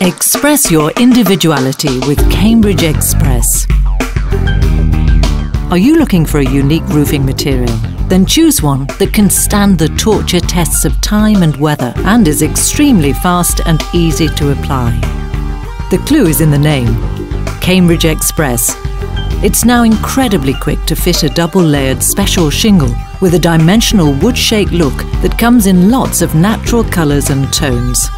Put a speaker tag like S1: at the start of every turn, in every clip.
S1: Express your individuality with Cambridge Xpress. Are you looking for a unique roofing material? Then choose one that can stand the torture tests of time and weather and is extremely fast and easy to apply. The clue is in the name Cambridge Xpress. It's now incredibly quick to fit a double layered special shingle with a dimensional wood shake look that comes in lots of natural colours and tones.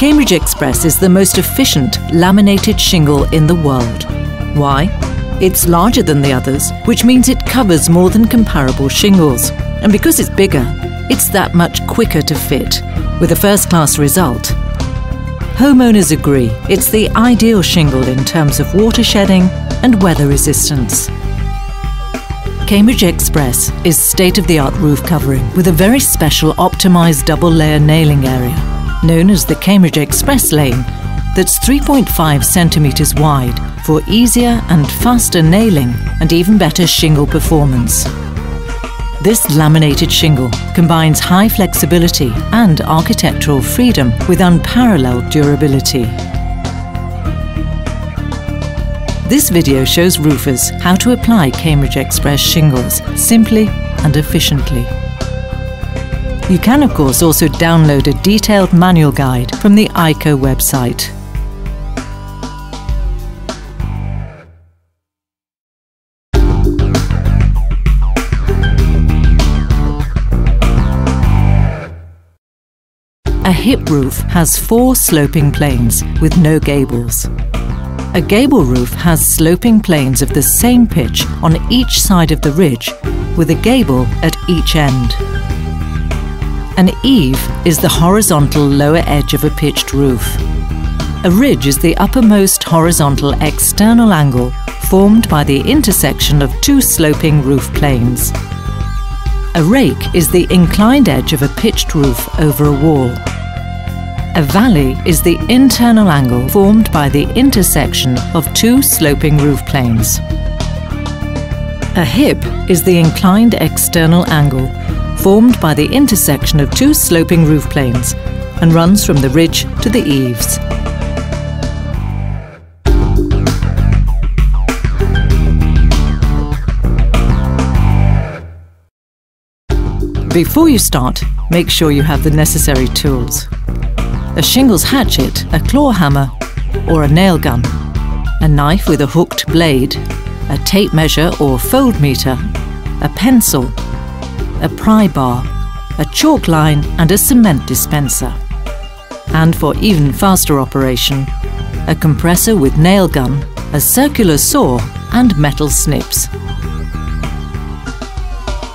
S1: Cambridge Xpress is the most efficient laminated shingle in the world. Why? It's larger than the others, which means it covers more than comparable shingles. And because it's bigger, it's that much quicker to fit, with a first class result. Homeowners agree it's the ideal shingle in terms of water shedding and weather resistance. Cambridge Xpress is state of the art roof covering with a very special optimised double layer nailing area known as the Cambridge Xpress lane, that's 3.5 centimetres wide for easier and faster nailing and even better shingle performance. This laminated shingle combines high flexibility and architectural freedom with unparalleled durability. This video shows roofers how to apply Cambridge Xpress shingles simply and efficiently. You can of course also download a detailed manual guide from the IKO website. A hip roof has four sloping planes with no gables. A gable roof has sloping planes of the same pitch on each side of the ridge, with a gable at each end. An eave is the horizontal lower edge of a pitched roof. A ridge is the uppermost horizontal external angle formed by the intersection of two sloping roof planes. A rake is the inclined edge of a pitched roof over a wall. A valley is the internal angle formed by the intersection of two sloping roof planes. A hip is the inclined external angle formed by the intersection of two sloping roof planes and runs from the ridge to the eaves. Before you start, make sure you have the necessary tools. A shingles hatchet, a claw hammer or a nail gun, a knife with a hooked blade, a tape measure or fold meter, a pencil, a pry bar, a chalk line and a cement dispenser. And for even faster operation, a compressor with nail gun, a circular saw and metal snips.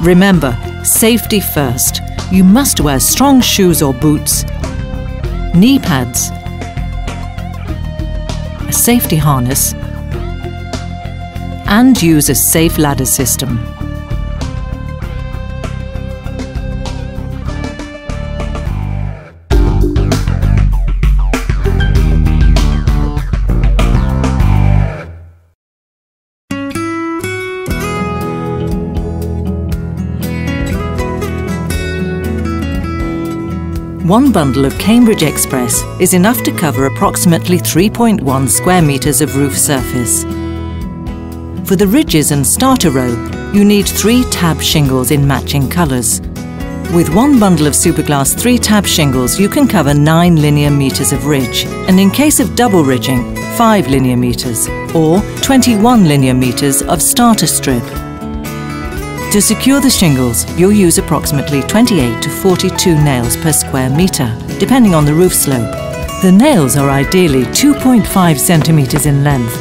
S1: Remember, safety first. You must wear strong shoes or boots, knee pads, a safety harness, and use a safe ladder system. One bundle of Cambridge Xpress is enough to cover approximately 3.1 square metres of roof surface. For the ridges and starter row, you need three tab shingles in matching colours. With one bundle of Superglass 3 tab shingles, you can cover 9 linear metres of ridge, and in case of double ridging, 5 linear metres, or 21 linear metres of starter strip. To secure the shingles, you'll use approximately 28 to 42 nails per square metre, depending on the roof slope. The nails are ideally 2.5 centimetres in length,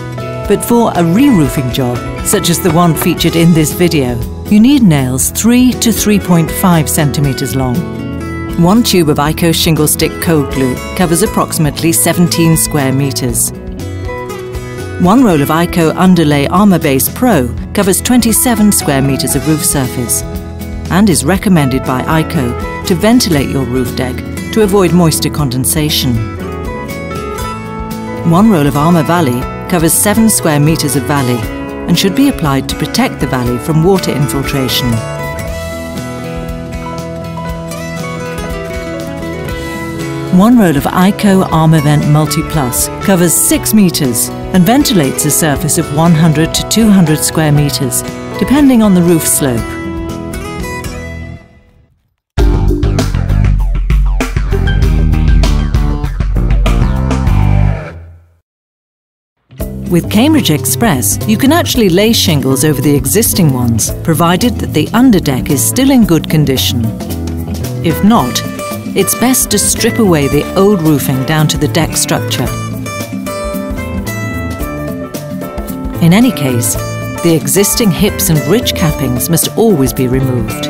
S1: but for a re-roofing job, such as the one featured in this video, you need nails 3 to 3.5 centimetres long. One tube of IKO shingle stick cold glue covers approximately 17 square metres. One roll of IKO Underlay Armour Base Pro covers 27 square metres of roof surface and is recommended by IKO to ventilate your roof deck to avoid moisture condensation. One roll of Armour Valley covers 7 square metres of valley and should be applied to protect the valley from water infiltration. One roll of IKO Armavent Multi Plus covers 6 metres and ventilates a surface of 100 to 200 square metres, depending on the roof slope. With Cambridge Xpress, you can actually lay shingles over the existing ones, provided that the underdeck is still in good condition. If not, it's best to strip away the old roofing down to the deck structure. In any case, the existing hips and ridge cappings must always be removed.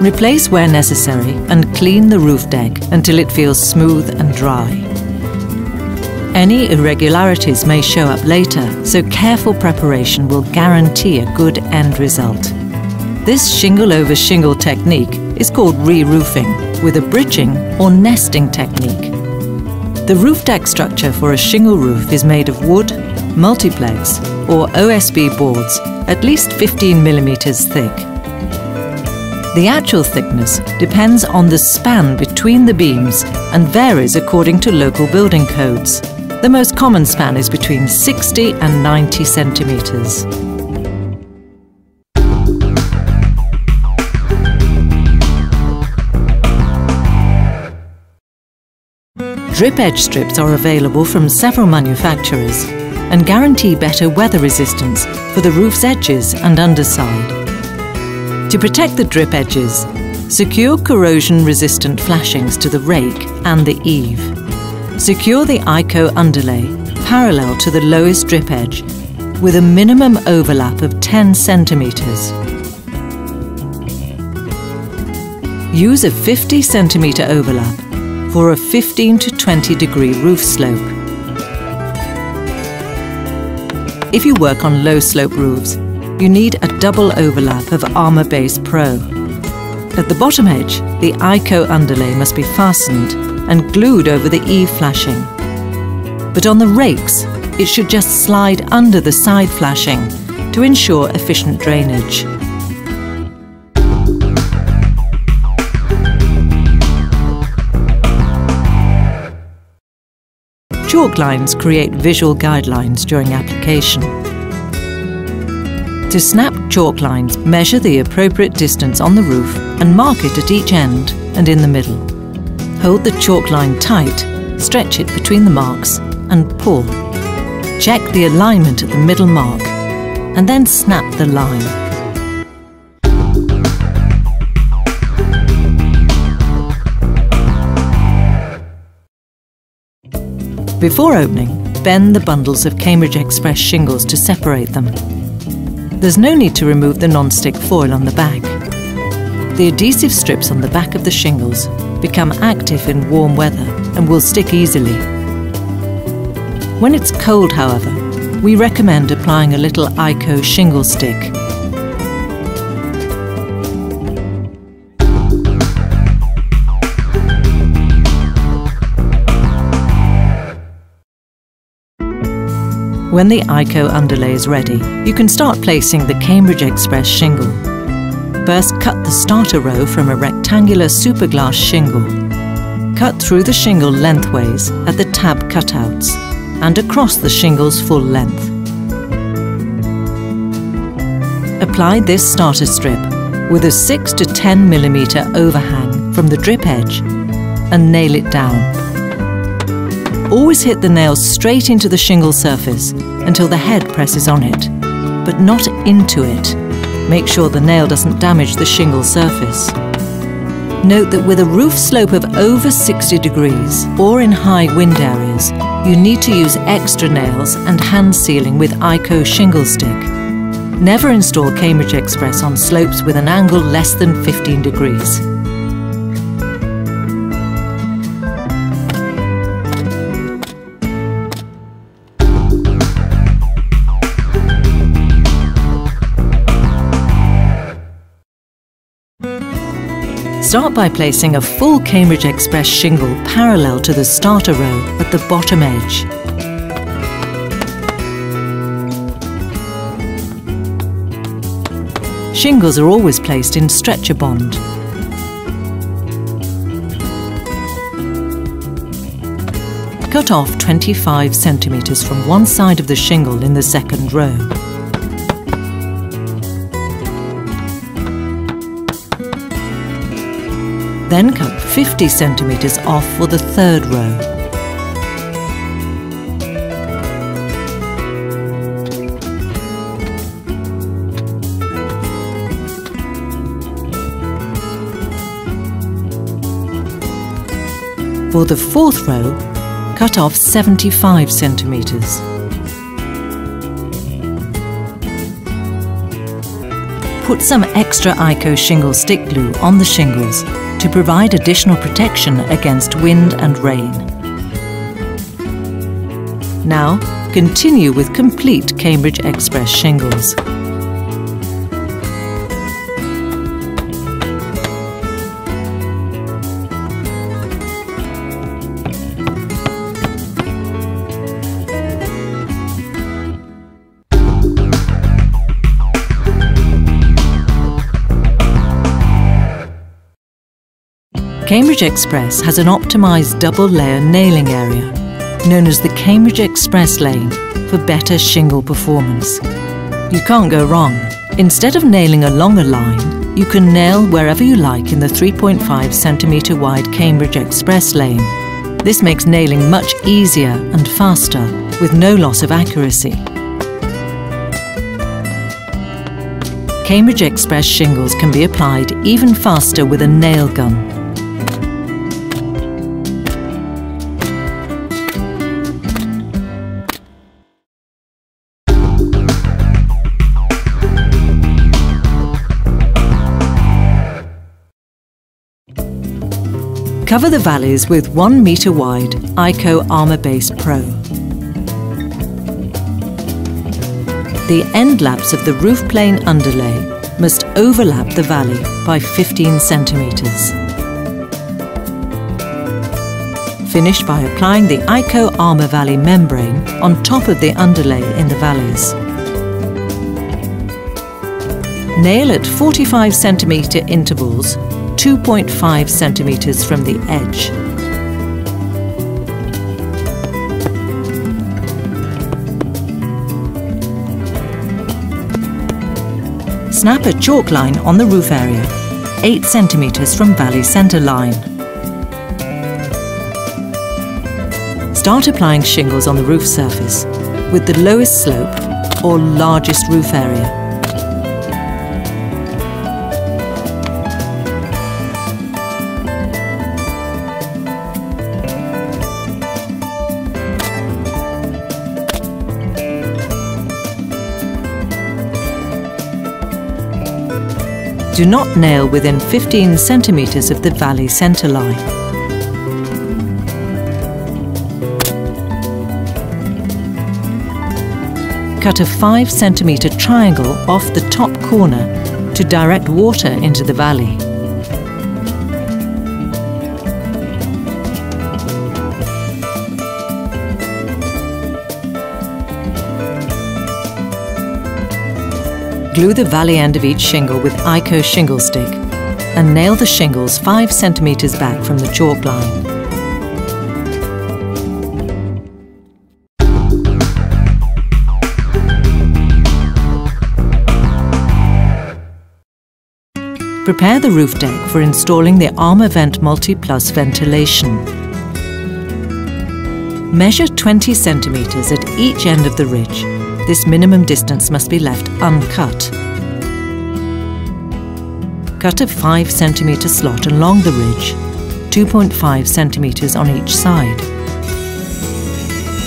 S1: Replace where necessary and clean the roof deck until it feels smooth and dry. Any irregularities may show up later, so careful preparation will guarantee a good end result. This shingle over shingle technique is called re-roofing, with a bridging or nesting technique. The roof deck structure for a shingle roof is made of wood, multiplex or OSB boards at least 15 millimeters thick. The actual thickness depends on the span between the beams and varies according to local building codes. The most common span is between 60 and 90 centimetres. Drip edge strips are available from several manufacturers and guarantee better weather resistance for the roof's edges and underside. To protect the drip edges, secure corrosion-resistant flashings to the rake and the eave. Secure the IKO underlay parallel to the lowest drip edge with a minimum overlap of 10 centimetres. Use a 50 centimetre overlap for a 15 to 20 degree roof slope. If you work on low slope roofs, you need a double overlap of Armour Base Pro. At the bottom edge, the IKO underlay must be fastened and glued over the E-flashing. But on the rakes, it should just slide under the side flashing to ensure efficient drainage. Chalk lines create visual guidelines during application. To snap chalk lines, measure the appropriate distance on the roof and mark it at each end and in the middle. Hold the chalk line tight, stretch it between the marks and pull. Check the alignment at the middle mark and then snap the line. Before opening, bend the bundles of Cambridge Xpress shingles to separate them. There's no need to remove the non-stick foil on the back. The adhesive strips on the back of the shingles become active in warm weather and will stick easily. When it's cold, however, we recommend applying a little IKO shingle stick When the IKO underlay is ready, you can start placing the Cambridge Xpress shingle. First, cut the starter row from a rectangular superglass shingle. Cut through the shingle lengthways at the tab cutouts and across the shingle's full length. Apply this starter strip with a 6 to 10 millimeter overhang from the drip edge and nail it down. Always hit the nail straight into the shingle surface until the head presses on it, but not into it. Make sure the nail doesn't damage the shingle surface. Note that with a roof slope of over 60 degrees or in high wind areas, you need to use extra nails and hand sealing with IKO shingle stick. Never install Cambridge Xpress on slopes with an angle less than 15 degrees. Start by placing a full Cambridge Xpress shingle parallel to the starter row at the bottom edge. Shingles are always placed in stretcher bond. Cut off 25 centimetres from one side of the shingle in the second row. Then cut 50 centimetres off for the third row. For the fourth row, cut off 75 centimetres. Put some extra IKO shingle stick glue on the shingles to provide additional protection against wind and rain. Now, continue with complete Cambridge Xpress shingles. Cambridge Xpress has an optimised double layer nailing area, known as the Cambridge Xpress lane, for better shingle performance. You can't go wrong. Instead of nailing along a line, you can nail wherever you like in the 3.5 centimetre wide Cambridge Xpress lane. This makes nailing much easier and faster, with no loss of accuracy. Cambridge Xpress shingles can be applied even faster with a nail gun. Cover the valleys with 1 metre wide IKO Armour Base Pro. The end laps of the roof plane underlay must overlap the valley by 15 centimetres. Finish by applying the IKO Armour Valley membrane on top of the underlay in the valleys. Nail at 45 centimetre intervals 2.5 centimetres from the edge. Snap a chalk line on the roof area, 8 centimetres from valley centre line. Start applying shingles on the roof surface with the lowest slope or largest roof area. Do not nail within 15 centimetres of the valley centre line. Cut a 5 centimetre triangle off the top corner to direct water into the valley. Glue the valley end of each shingle with IKO shingle stick and nail the shingles 5 centimetres back from the chalk line. Prepare the roof deck for installing the Armavent Multi-Plus ventilation. Measure 20 centimetres at each end of the ridge this minimum distance must be left uncut. Cut a 5 cm slot along the ridge, 2.5 cm on each side.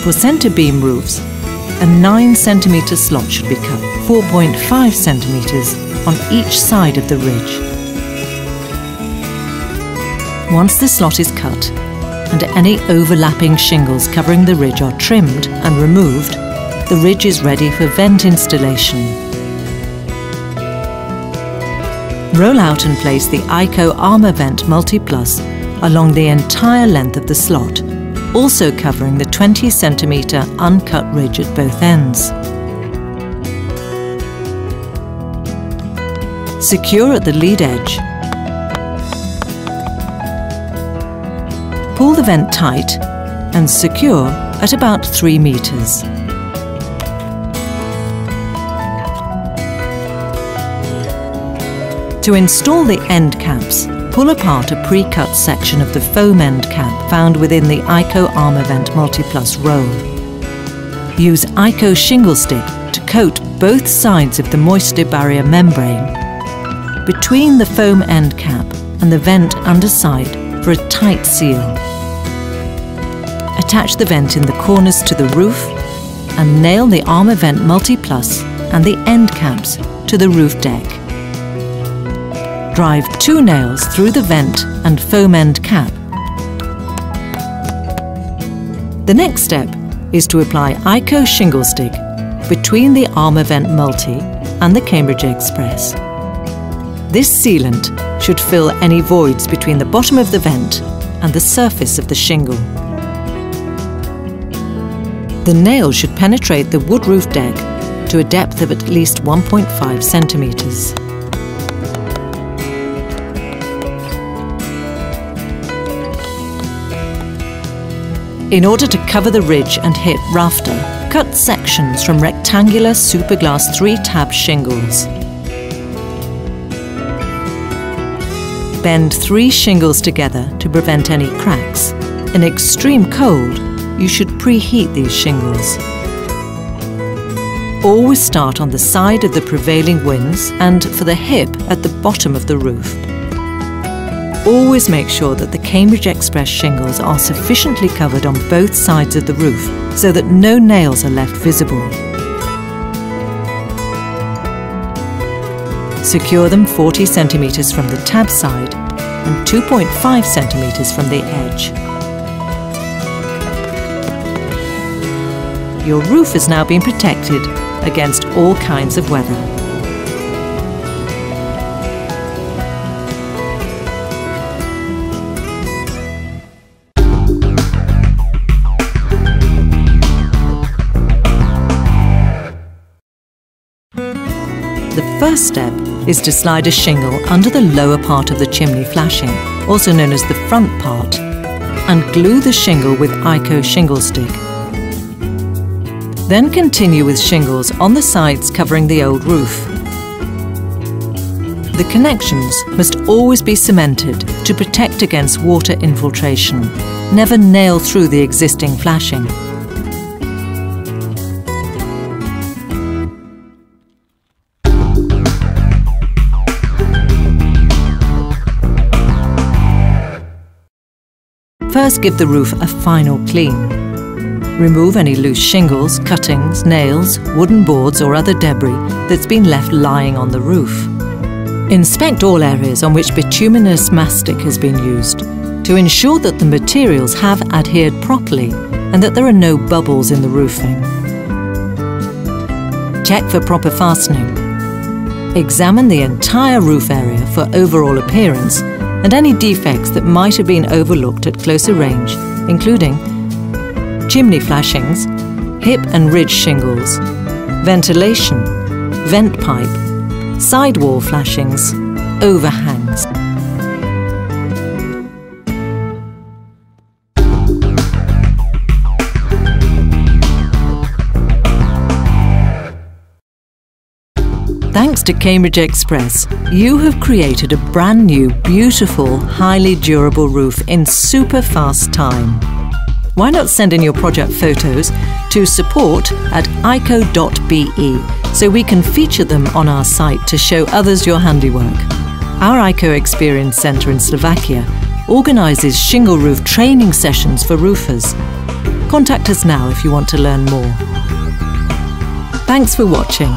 S1: For centre beam roofs, a 9 cm slot should be cut, 4.5 cm on each side of the ridge. Once the slot is cut, and any overlapping shingles covering the ridge are trimmed and removed, the ridge is ready for vent installation. Roll out and place the IKO Armavent Multi-Plus along the entire length of the slot, also covering the 20 cm uncut ridge at both ends. Secure at the lead edge. Pull the vent tight and secure at about 3 metres. To install the end caps, pull apart a pre-cut section of the foam end cap found within the IKO Armavent MultiPlus roll. Use IKO shingle stick to coat both sides of the moisture barrier membrane between the foam end cap and the vent underside for a tight seal. Attach the vent in the corners to the roof and nail the Armavent MultiPlus and the end caps to the roof deck. Drive two nails through the vent and foam end cap. The next step is to apply IKO shingle stick between the armour vent Multi and the Cambridge Xpress. This sealant should fill any voids between the bottom of the vent and the surface of the shingle. The nail should penetrate the wood roof deck to a depth of at least 1.5 centimetres. In order to cover the ridge and hip rafter, cut sections from rectangular superglass 3-tab shingles. Bend three shingles together to prevent any cracks. In extreme cold, you should preheat these shingles. Always start on the side of the prevailing winds and for the hip at the bottom of the roof. Always make sure that the Cambridge Xpress shingles are sufficiently covered on both sides of the roof so that no nails are left visible. Secure them 40 centimetres from the tab side and 2.5 centimetres from the edge. Your roof has now been protected against all kinds of weather. First step is to slide a shingle under the lower part of the chimney flashing, also known as the front part, and glue the shingle with IKO shingle stick. Then continue with shingles on the sides covering the old roof. The connections must always be cemented to protect against water infiltration. Never nail through the existing flashing. First give the roof a final clean. Remove any loose shingles, cuttings, nails, wooden boards or other debris that's been left lying on the roof. Inspect all areas on which bituminous mastic has been used to ensure that the materials have adhered properly and that there are no bubbles in the roofing. Check for proper fastening. Examine the entire roof area for overall appearance and any defects that might have been overlooked at closer range, including chimney flashings, hip and ridge shingles, ventilation, vent pipe, sidewall flashings, overhangs. To Cambridge Xpress, you have created a brand new, beautiful, highly durable roof in super fast time. Why not send in your project photos to support at iko.be so we can feature them on our site to show others your handiwork? Our IKO Experience Centre in Slovakia organises shingle roof training sessions for roofers. Contact us now if you want to learn more. Thanks for watching.